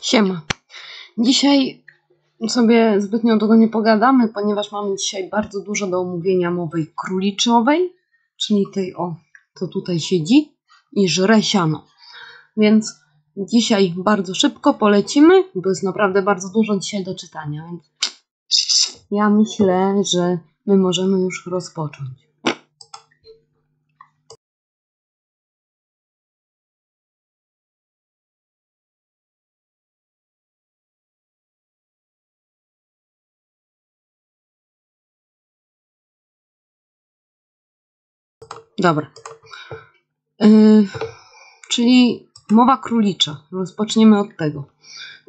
Siema. Dzisiaj sobie zbytnio długo nie pogadamy, ponieważ mamy dzisiaj bardzo dużo do omówienia mowy króliczowej, czyli tej o, co tutaj siedzi i żre siano. Więc dzisiaj bardzo szybko polecimy, bo jest naprawdę bardzo dużo dzisiaj do czytania, więc ja myślę, że my możemy już rozpocząć. Dobra. Yy, czyli mowa królicza. Rozpoczniemy od tego.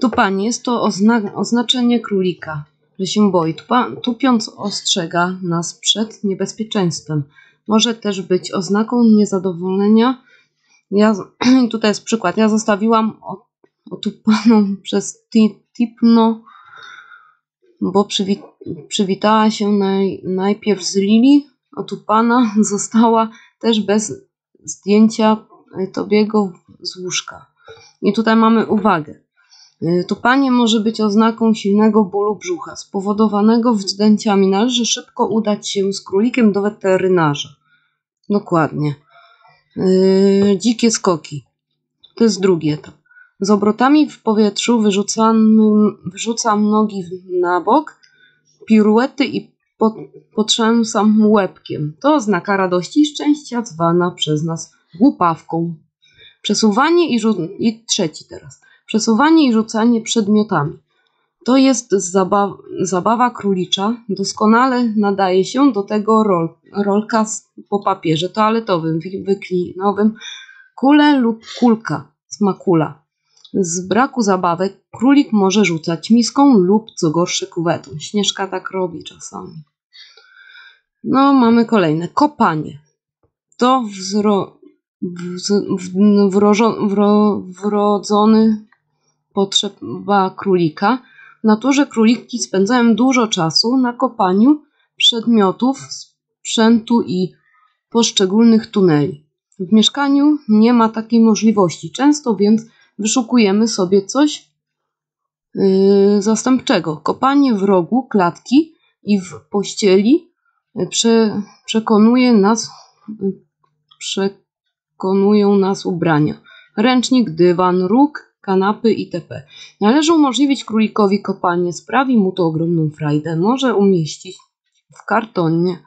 Tupanie jest to ozna oznaczenie królika, że się boi. Tupa tupiąc ostrzega nas przed niebezpieczeństwem. Może też być oznaką niezadowolenia. Ja, tutaj jest przykład. Ja zostawiłam otupaną przez Tipno, bo przywi przywitała się naj najpierw z Lili, otupana została też bez zdjęcia Tobiego z łóżka. I tutaj mamy uwagę. Tupanie może być oznaką silnego bólu brzucha spowodowanego wzdęciami. Należy szybko udać się z królikiem do weterynarza. Dokładnie. Yy, dzikie skoki. To jest drugi etap. Z obrotami w powietrzu wyrzucam, wyrzucam nogi na bok, piruety i pod, potrzęsam łebkiem. To oznaka radości i szczęścia zwana przez nas głupawką. Przesuwanie i, i trzeci teraz. Przesuwanie i rzucanie przedmiotami. To jest zabaw zabawa królicza. Doskonale nadaje się do tego rol rolka po papierze toaletowym, wyklinowym, kule lub kulka z makula. Z braku zabawek królik może rzucać miską lub co gorsze kuwetą. Śnieżka tak robi czasami. No, mamy kolejne. Kopanie. To wzro, wz, wrożo, wro, wrodzony potrzeba królika. W naturze króliki spędzają dużo czasu na kopaniu przedmiotów, sprzętu i poszczególnych tuneli. W mieszkaniu nie ma takiej możliwości. Często więc wyszukujemy sobie coś yy, zastępczego. Kopanie w rogu klatki i w pościeli Prze, przekonuje nas, przekonują nas ubrania. Ręcznik, dywan, róg, kanapy itp. Należy umożliwić królikowi kopanie, sprawi mu to ogromną frajdę. Może umieścić w kartonie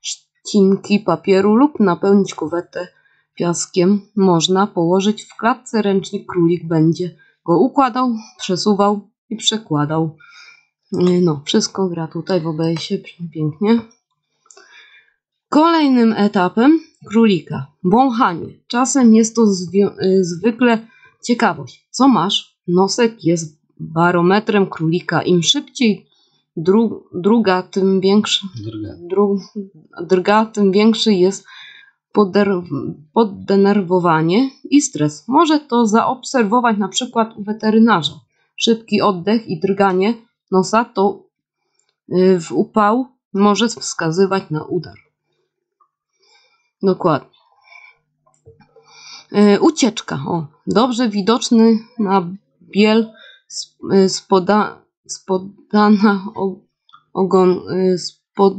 ścinki papieru lub napełnić kuwetę piaskiem. Można położyć w klatce ręcznik, królik będzie go układał, przesuwał i przekładał. No, wszystko gra tutaj w OBS-ie pięknie. Kolejnym etapem królika wąchanie. Czasem jest to y, zwykle ciekawość. Co masz? Nosek jest barometrem królika. Im szybciej dru druga, tym większy, dru drga, tym większy jest poddenerwowanie i stres. Może to zaobserwować na przykład u weterynarza. Szybki oddech i drganie nosa to y, w upał może wskazywać na udar. Dokładnie. Yy, ucieczka. O, dobrze widoczny na biel e, spoda, spodana ogon. Yy, spod,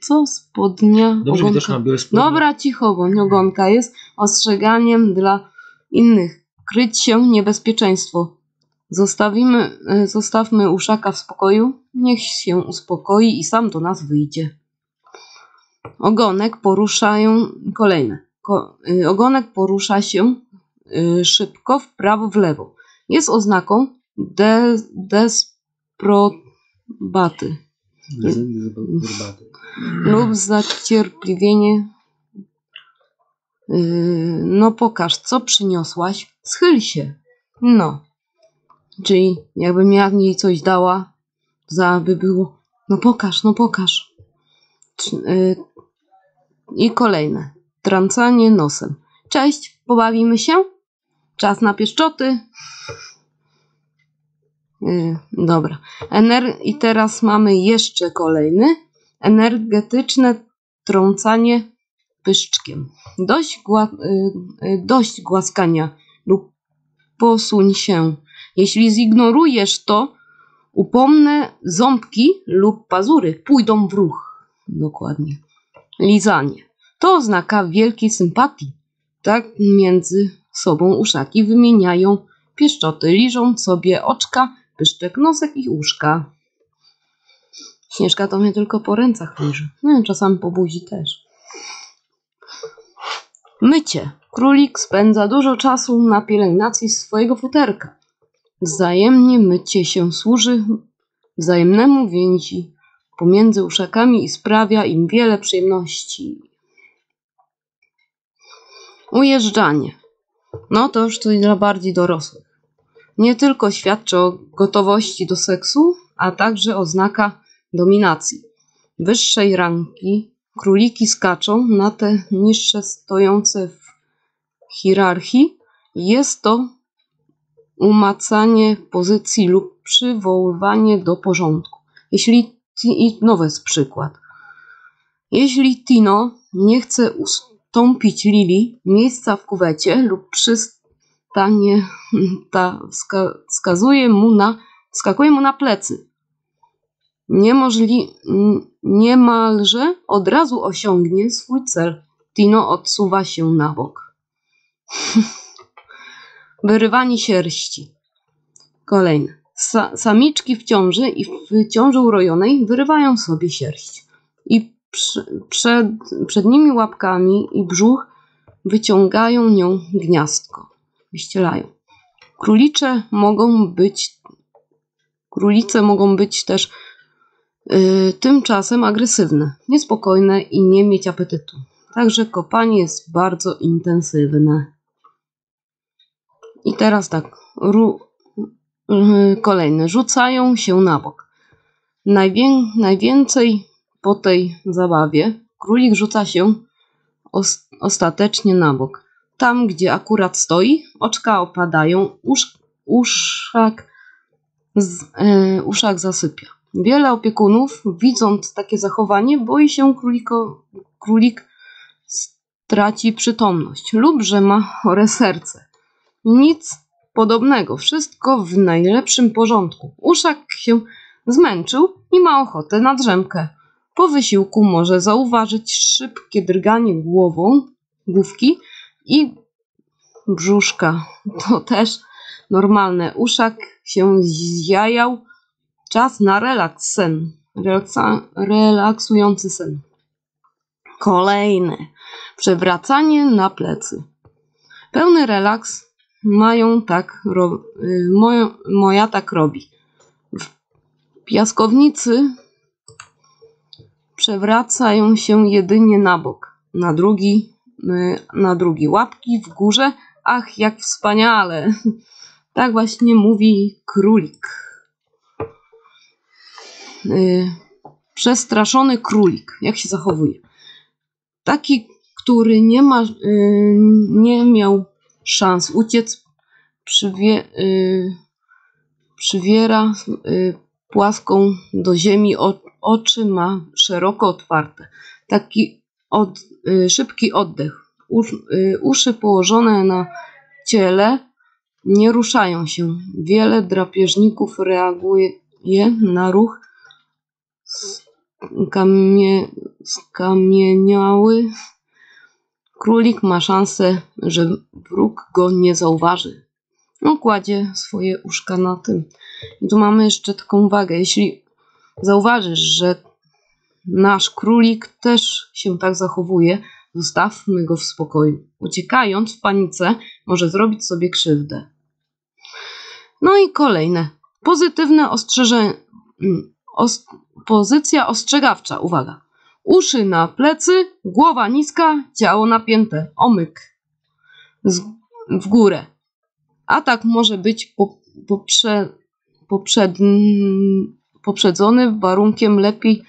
co? Spodnia. Dobrze ogonka. widoczna biel spodnia. Dobra, cicho, bo ogonka jest ostrzeganiem dla innych. Kryć się niebezpieczeństwo. Zostawimy, zostawmy uszaka w spokoju. Niech się uspokoi i sam do nas wyjdzie. Ogonek poruszają kolejne. Ko, y, ogonek porusza się y, szybko w prawo, w lewo. Jest oznaką de, desprobaty lub zacierpliwienie. Y, no pokaż, co przyniosłaś. Schyl się. No. Czyli jakbym ja jej coś dała, to by było, no pokaż, no pokaż. Y, i kolejne. Trącanie nosem. Cześć, pobawimy się? Czas na pieszczoty. Yy, dobra. Ener I teraz mamy jeszcze kolejny. Energetyczne trącanie pyszczkiem. Dość, gła yy, dość głaskania lub posuń się. Jeśli zignorujesz to, upomnę ząbki lub pazury pójdą w ruch. Dokładnie. Lizanie. To oznaka wielkiej sympatii. Tak między sobą uszaki wymieniają pieszczoty, liżą sobie oczka, pyszczek, nosek i uszka. Śnieżka to mnie tylko po rękach liży. No czasami po buzi też. Mycie. Królik spędza dużo czasu na pielęgnacji swojego futerka. Wzajemnie mycie się służy wzajemnemu więzi pomiędzy uszakami i sprawia im wiele przyjemności. Ujeżdżanie. No to już coś dla bardziej dorosłych. Nie tylko świadczy o gotowości do seksu, a także oznaka dominacji. Wyższej rangi króliki skaczą na te niższe stojące w hierarchii. Jest to umacanie pozycji lub przywoływanie do porządku. Jeśli i nowy przykład. Jeśli Tino nie chce ustąpić Lili miejsca w kuwecie lub przystanie, ta wska wskazuje mu na, wskakuje mu na plecy. Niemożli, niemalże od razu osiągnie swój cel. Tino odsuwa się na bok. Wyrywanie sierści. Kolejne. Sa samiczki w ciąży i w ciąży urojonej wyrywają sobie sierść. I przed, przednimi łapkami i brzuch wyciągają nią gniazdko. Wyścielają. Królicze mogą być Królice mogą być też yy, tymczasem agresywne, niespokojne i nie mieć apetytu. Także kopanie jest bardzo intensywne. I teraz tak, kolejne. Rzucają się na bok. Najwię, najwięcej po tej zabawie królik rzuca się os, ostatecznie na bok. Tam, gdzie akurat stoi, oczka opadają, usz, uszak, z, yy, uszak zasypia. Wiele opiekunów, widząc takie zachowanie, boi się króliko, królik straci przytomność lub że ma chore serce. Nic podobnego, wszystko w najlepszym porządku. Uszak się zmęczył i ma ochotę na drzemkę. Po wysiłku może zauważyć szybkie drganie głową, główki i brzuszka. To też normalne. Uszak się zjajał. Czas na relaks, sen. Relaksa, relaksujący sen. Kolejne. Przewracanie na plecy. Pełny relaks mają tak, ro, y, moja, moja tak robi. Piaskownicy przewracają się jedynie na bok, na drugi, y, na drugi łapki w górze. Ach, jak wspaniale! Tak właśnie mówi królik. Y, przestraszony królik. Jak się zachowuje? Taki, który nie ma, nie miał szans uciec, przywie, y, przywiera y, płaską do ziemi, o, oczy ma szeroko otwarte. Taki od, y, szybki oddech. Usz, y, uszy położone na ciele nie ruszają się. Wiele drapieżników reaguje na ruch skamie, skamieniały Królik ma szansę, że wróg go nie zauważy. No, kładzie swoje uszka na tym. I tu mamy jeszcze taką uwagę. Jeśli zauważysz, że nasz królik też się tak zachowuje, zostawmy go w spokoju. Uciekając w panice, może zrobić sobie krzywdę. No i kolejne. Pozytywne ostrzeżenie. Mm, pozycja ostrzegawcza. Uwaga. Uszy na plecy, głowa niska, ciało napięte. Omyk. Z, w górę. Atak może być po, poprze, poprzed, poprzedzony warunkiem lepiej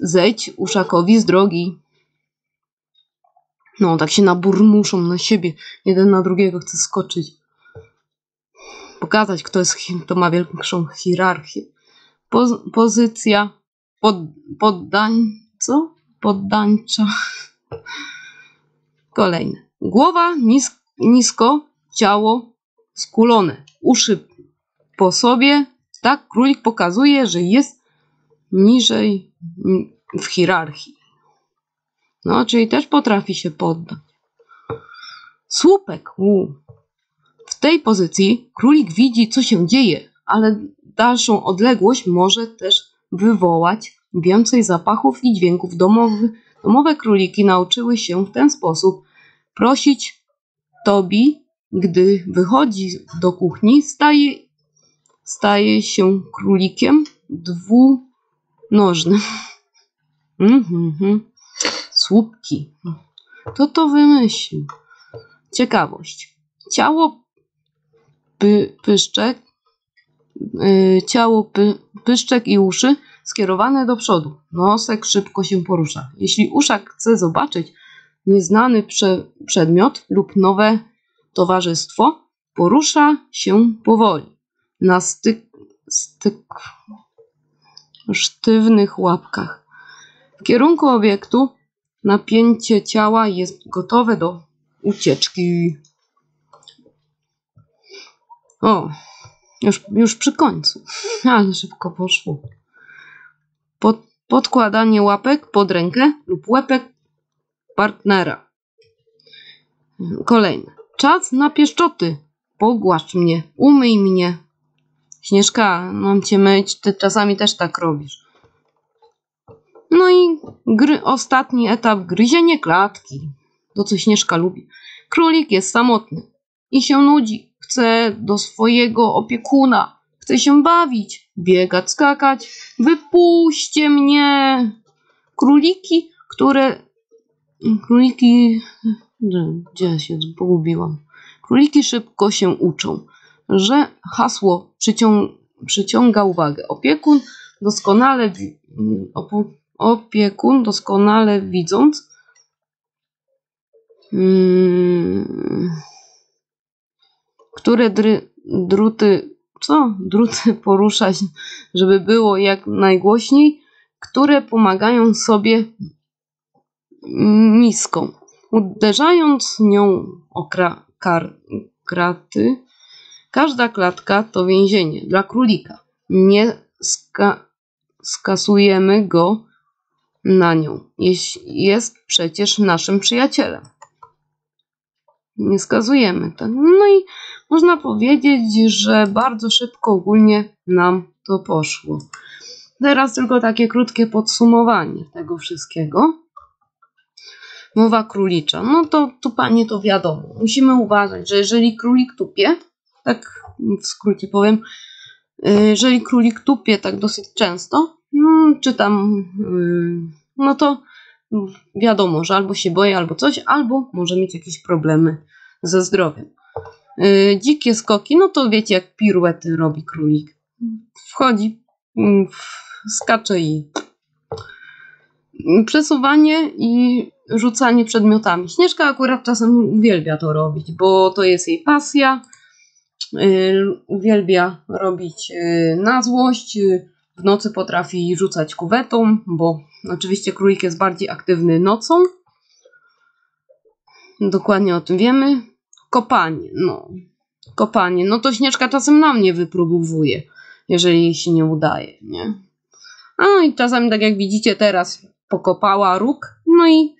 zejdź uszakowi z drogi. No, tak się naburmuszą na siebie. Jeden na drugiego chce skoczyć. Pokazać, kto, jest, kto ma większą hierarchię. Poz, pozycja pod, poddań, co? Poddańcza. Kolejne. Głowa nis, nisko, ciało skulone, uszy po sobie, tak, królik pokazuje, że jest niżej w hierarchii. No, czyli też potrafi się poddać. Słupek. U. W tej pozycji królik widzi, co się dzieje, ale dalszą odległość może też wywołać więcej zapachów i dźwięków domowych. Domowe króliki nauczyły się w ten sposób prosić Tobi, gdy wychodzi do kuchni, staje, staje się królikiem dwunożnym. Mhm. Słupki. To to wymyślił. Ciekawość. Ciało py, pyszczek, yy, ciało py, pyszczek i uszy skierowane do przodu. Nosek szybko się porusza. Jeśli uszak chce zobaczyć nieznany prze, przedmiot lub nowe towarzystwo, porusza się powoli. Na styk, styk sztywnych łapkach. W kierunku obiektu napięcie ciała jest gotowe do ucieczki. O, już, już przy końcu, ale szybko poszło. Pod, podkładanie łapek pod rękę lub łepek partnera. Kolejne. Czas na pieszczoty. Pogłaszcz mnie, umyj mnie. Śnieżka, mam cię myć, ty czasami też tak robisz. No i gry, ostatni etap gryzienie klatki. To co Śnieżka lubi. Królik jest samotny i się nudzi. Chce do swojego opiekuna. Chce się bawić, biegać, skakać. Wypuśćcie mnie! Króliki, które... Króliki... Gdzie się pogubiłam? Króliki szybko się uczą, że hasło przycią... przyciąga uwagę. Opiekun doskonale... Opiekun doskonale widząc, Hmm. które dry, druty, co? Druty poruszać, żeby było jak najgłośniej, które pomagają sobie miską. Uderzając nią o kra, kar, kraty, każda klatka to więzienie dla królika. Nie ska, skasujemy go na nią. Jest przecież naszym przyjacielem nie skazujemy. Tak? No i można powiedzieć, że bardzo szybko ogólnie nam to poszło. Teraz tylko takie krótkie podsumowanie tego wszystkiego. Mowa królicza. No to tupanie to wiadomo. Musimy uważać, że jeżeli królik tupie, tak w skrócie powiem, y, jeżeli królik tupie tak dosyć często, no, czy tam, y, no to wiadomo, że albo się boi, albo coś, albo może mieć jakieś problemy ze zdrowiem. Yy, dzikie skoki, no to wiecie, jak piruety robi królik. Wchodzi, yy, skacze i przesuwanie i rzucanie przedmiotami. Śnieżka akurat czasem uwielbia to robić, bo to jest jej pasja. Yy, uwielbia robić yy, na złość. W nocy potrafi rzucać kuwetą, bo oczywiście królik jest bardziej aktywny nocą. Dokładnie o tym wiemy. Kopanie, no. Kopanie. No to Śnieżka czasem na mnie wypróbowuje, jeżeli jej się nie udaje, nie? A i czasami, tak jak widzicie teraz, pokopała róg, no i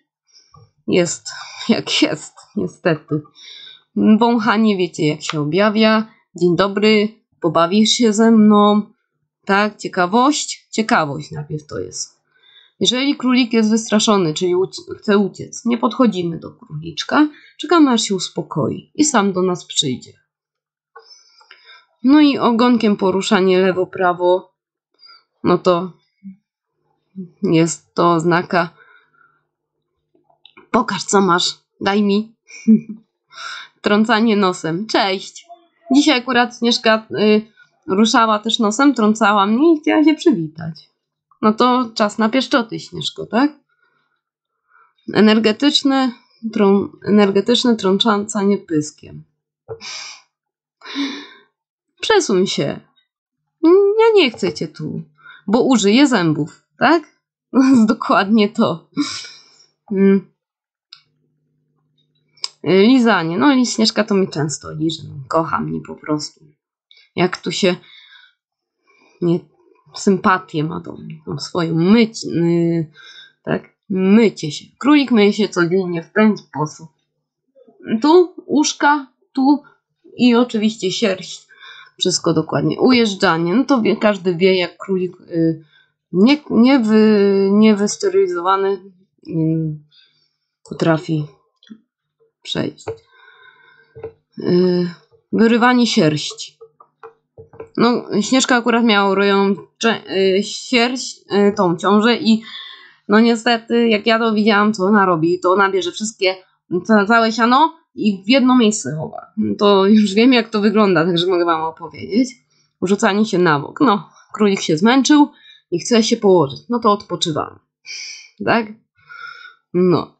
jest jak jest, niestety. Wąchanie wiecie, jak się objawia. Dzień dobry, pobawisz się ze mną. Tak, ciekawość? Ciekawość najpierw to jest. Jeżeli królik jest wystraszony, czyli chce uciec, nie podchodzimy do króliczka, czekamy aż się uspokoi i sam do nas przyjdzie. No i ogonkiem poruszanie lewo-prawo, no to jest to oznaka pokaż co masz, daj mi. Trącanie nosem. Cześć. Dzisiaj akurat Śnieżka y, ruszała też nosem, trącała mnie i chciała się przywitać. No to czas na pieszczoty, Śnieżko, tak? Energetyczne, trą, energetyczne trącanie pyskiem. Przesuń się. Ja nie chcę cię tu, bo użyję zębów, tak? Dokładnie to. Mm. Lizanie. No, Śnieżka to mi często liże. Kocha mnie po prostu. jak tu się nie, sympatię ma mnie, tą swoją myć, y, tak, mycie się. Królik myje się codziennie w ten sposób. Tu uszka, tu i oczywiście sierść. Wszystko dokładnie. Ujeżdżanie, no to wie, każdy wie, jak królik y, nie, nie, wy, niewystyrylizowany y, potrafi przejść. Y, wyrywanie sierści. No, Śnieżka akurat miała roją y, sierść, y, tą ciążę i no niestety, jak ja to widziałam, co ona robi, to ona bierze wszystkie, całe siano i w jedno miejsce chowa. To już wiem, jak to wygląda, także mogę wam opowiedzieć. Rzucanie się na bok. No, królik się zmęczył i chce się położyć. No to odpoczywamy. Tak? No.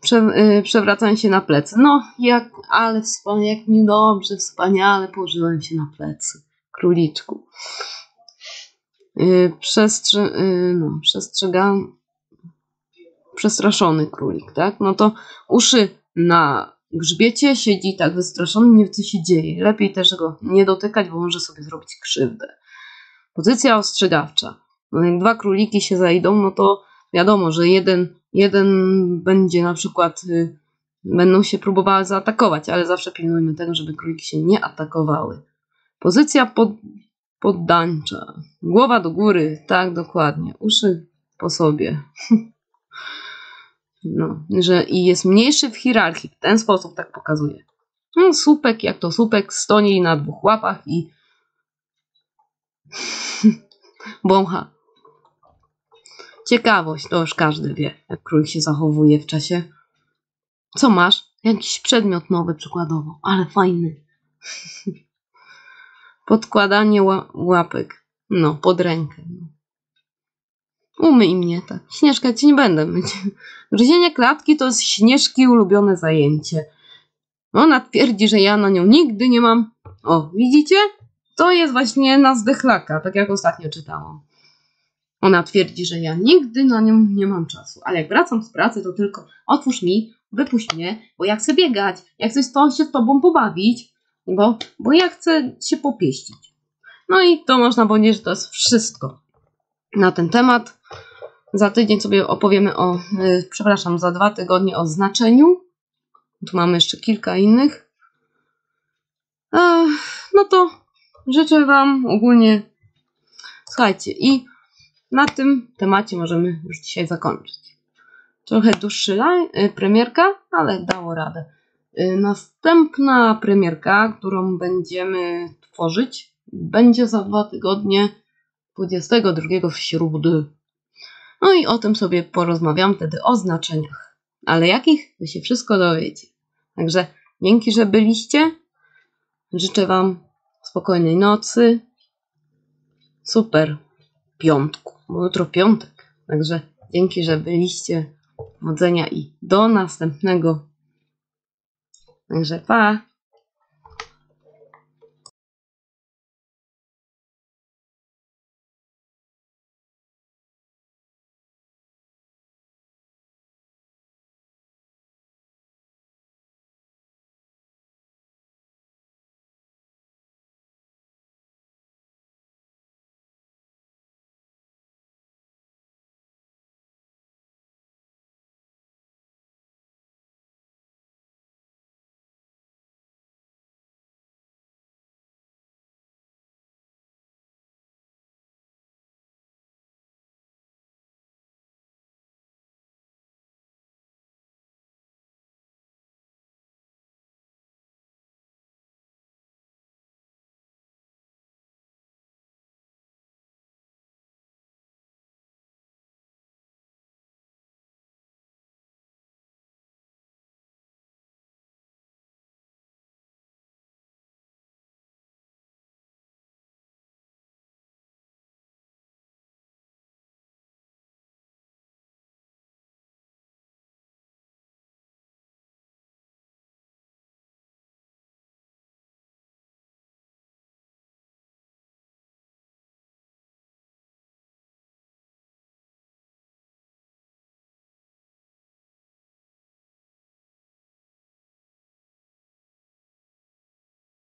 Prze, yy, przewracanie się na plecy. No, jak, ale jak mi dobrze, wspaniale położyłem się na plecy. Króliczku. Yy, przestrzy, yy, no, przestrzegam. Przestraszony królik, tak? No to uszy na grzbiecie, siedzi tak wystraszony, nie wie co się dzieje. Lepiej też go nie dotykać, bo może sobie zrobić krzywdę. Pozycja ostrzegawcza. No jak dwa króliki się zajdą, no to wiadomo, że jeden, jeden będzie na przykład, y, będą się próbowały zaatakować, ale zawsze pilnujmy tego, żeby króliki się nie atakowały. Pozycja pod, poddańcza. Głowa do góry, tak dokładnie. Uszy po sobie. No, że i jest mniejszy w hierarchii. W ten sposób tak pokazuje. No, słupek, jak to słupek, stoi na dwóch łapach i bącha. Ciekawość, to już każdy wie, jak król się zachowuje w czasie. Co masz? Jakiś przedmiot nowy przykładowo, ale fajny. Podkładanie łapek. No, pod rękę. Umyj mnie tak. Śnieżka ci nie będę myć. Gryzienie klatki to jest Śnieżki ulubione zajęcie. Ona twierdzi, że ja na nią nigdy nie mam... O, widzicie? To jest właśnie na zdechlaka, tak jak ostatnio czytałam. Ona twierdzi, że ja nigdy na nią nie mam czasu, ale jak wracam z pracy, to tylko otwórz mi, wypuść mnie, bo ja chcę biegać, ja chcę się z tobą pobawić, bo, bo ja chcę się popieścić. No i to można powiedzieć, że to jest wszystko na ten temat. Za tydzień sobie opowiemy o, yy, przepraszam, za dwa tygodnie o znaczeniu. Tu mamy jeszcze kilka innych. no to życzę Wam ogólnie. Słuchajcie, i na tym temacie możemy już dzisiaj zakończyć. Trochę dłuższy y, premierka, ale dało radę. Y, następna premierka, którą będziemy tworzyć, będzie za dwa tygodnie 22 w śródy. No i o tym sobie porozmawiam wtedy o znaczeniach. Ale jakich? Wy się wszystko dowiecie. Także dzięki, że byliście. Życzę Wam spokojnej nocy. Super piątku, bo jutro piątek. Także dzięki, że byliście. Wodzenia i do następnego. Także pa!